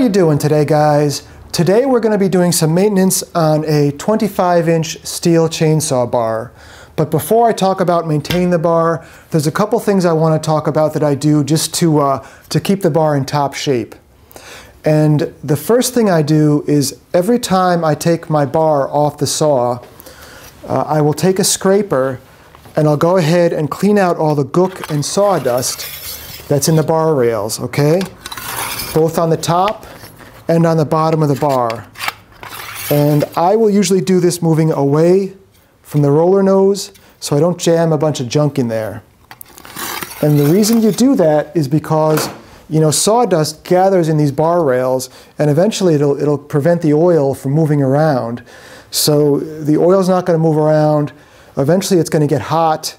You doing today guys? Today we're going to be doing some maintenance on a 25 inch Stihl chainsaw bar. But before I talk about maintaining the bar, there's a couple things I want to talk about that I do just to, uh, to keep the bar in top shape. And the first thing I do is every time I take my bar off the saw, uh, I will take a scraper and I'll go ahead and clean out all the gook and sawdust that's in the bar rails, okay? both on the top and on the bottom of the bar. And I will usually do this moving away from the roller nose so I don't jam a bunch of junk in there. And the reason you do that is because you know, sawdust gathers in these bar rails and eventually it'll, it'll prevent the oil from moving around. So the oil's not going to move around. Eventually it's going to get hot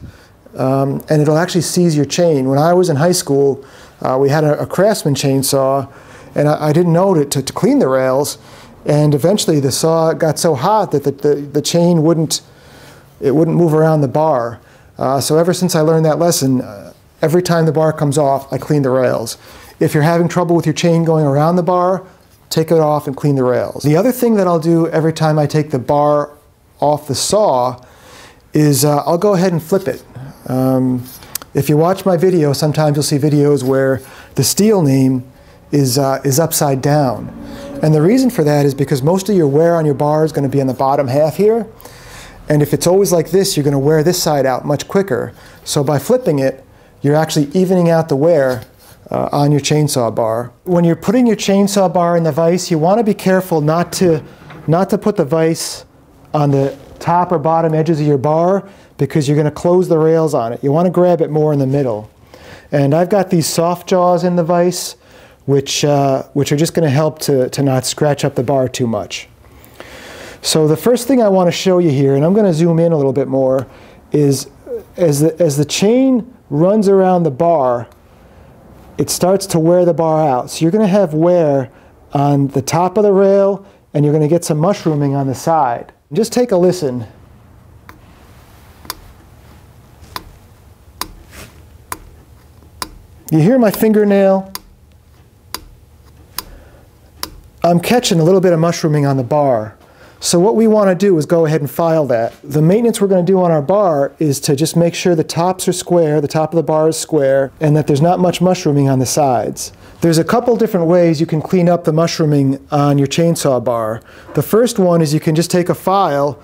um, and it'll actually seize your chain. When I was in high school, uh, we had a, a, Craftsman chainsaw, and I, I didn't know to, to, to, clean the rails. And eventually, the saw got so hot that the, the, the chain wouldn't it wouldn't move around the bar. Uh, so ever since I learned that lesson, uh, every time the bar comes off, I clean the rails. If you're having trouble with your chain going around the bar, take it off and clean the rails. The other thing that I'll do every time I take the bar off the saw is uh, I'll go ahead and flip it. Um, if you watch my video, sometimes you'll see videos where the Stihl name is, uh, is upside down. And the reason for that is because most of your wear on your bar is going to be in the bottom half here. And if it's always like this, you're going to wear this side out much quicker. So by flipping it, you're actually evening out the wear uh, on your chainsaw bar. When you're putting your chainsaw bar in the vise, you want to be careful not to, not to put the vise on the top or bottom edges of your bar because you're going to close the rails on it. You want to grab it more in the middle. And I've got these soft jaws in the vise, which, uh, which are just going to help to, to not scratch up the bar too much. So the first thing I want to show you here, and I'm going to zoom in a little bit more, is as the, as the chain runs around the bar, it starts to wear the bar out. So you're going to have wear on the top of the rail, and you're going to get some mushrooming on the side. Just take a listen You hear my fingernail? I'm catching a little bit of mushrooming on the bar. So what we want to do is go ahead and file that. The maintenance we're going to do on our bar is to just make sure the tops are square, the top of the bar is square, and that there's not much mushrooming on the sides. There's a couple different ways you can clean up the mushrooming on your chainsaw bar. The first one is you can just take a file,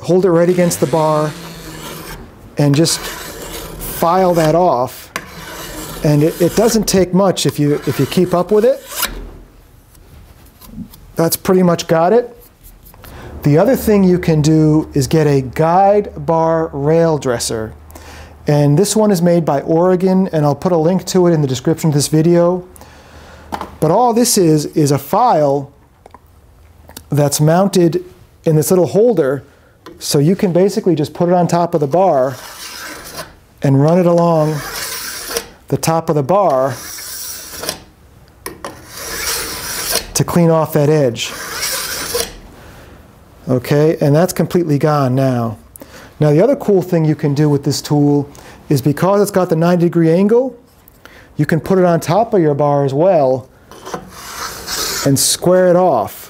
hold it right against the bar, and just file that off and it, it doesn't take much if you, if you keep up with it. That's pretty much got it. The other thing you can do is get a guide bar rail dresser. And this one is made by Oregon, and I'll put a link to it in the description of this video. But all this is, is a file that's mounted in this little holder, so you can basically just put it on top of the bar and run it along the top of the bar to clean off that edge. Okay, and that's completely gone now. Now the other cool thing you can do with this tool is because it's got the 90 degree angle, you can put it on top of your bar as well and square it off.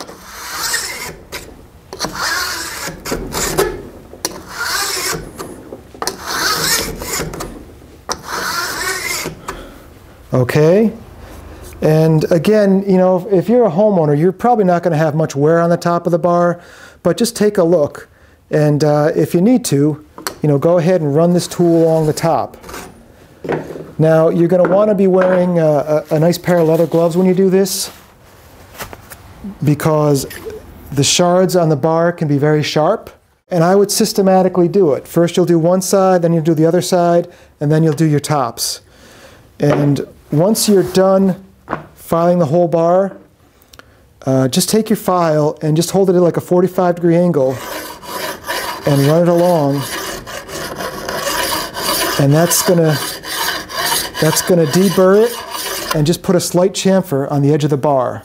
Okay? And again, you know, if you're a homeowner, you're probably not going to have much wear on the top of the bar, but just take a look. And uh, if you need to, you know, go ahead and run this tool along the top. Now, you're going to want to be wearing a, a, a nice pair of leather gloves when you do this because the shards on the bar can be very sharp. And I would systematically do it. First you'll do one side, then you'll do the other side, and then you'll do your tops. And once you're done filing the whole bar, uh, just take your file and just hold it at like a 45 degree angle and run it along. And that's gonna that's gonna deburr it and just put a slight chamfer on the edge of the bar.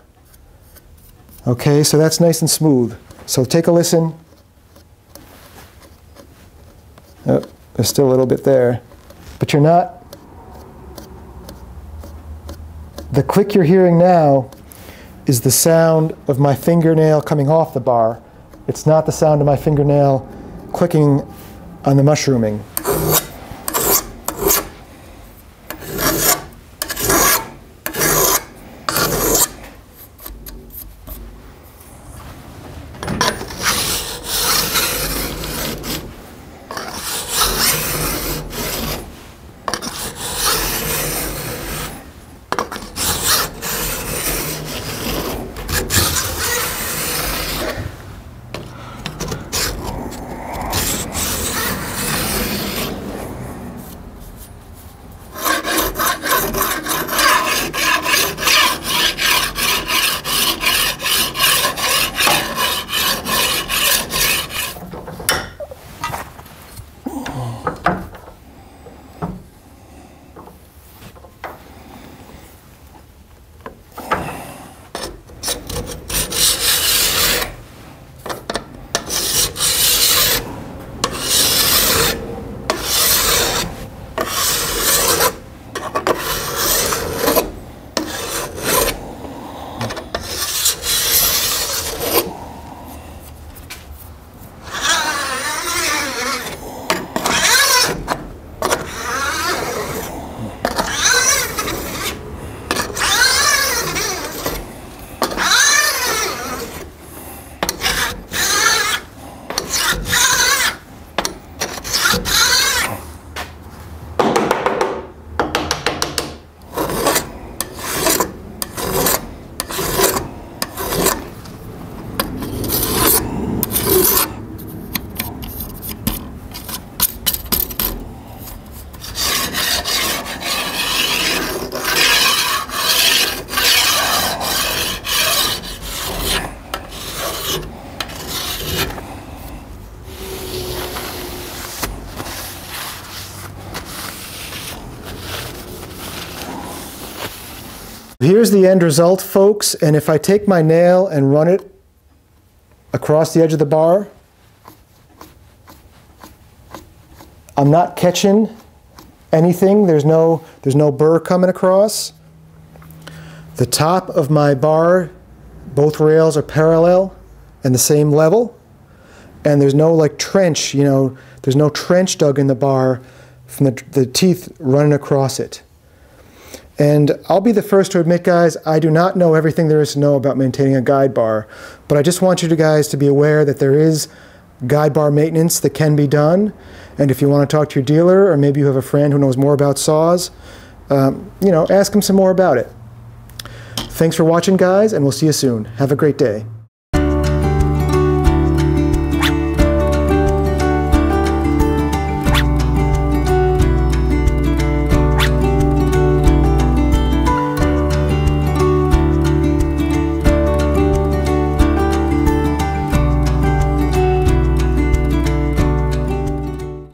Okay, so that's nice and smooth. So take a listen. Oh, there's still a little bit there. But you're not the click you're hearing now is the sound of my fingernail coming off the bar. It's not the sound of my fingernail clicking on the mushrooming. Here's the end result, folks, and if I take my nail and run it across the edge of the bar, I'm not catching anything. There's no, there's no burr coming across. The top of my bar, both rails are parallel and the same level. And there's no like trench, you know, there's no trench dug in the bar from the, the teeth running across it. And I'll be the first to admit, guys, I do not know everything there is to know about maintaining a guide bar, but I just want you to guys to be aware that there is guide bar maintenance that can be done. And if you want to talk to your dealer, or maybe you have a friend who knows more about saws, um, you know, ask them some more about it. Thanks for watching, guys, and we'll see you soon. Have a great day.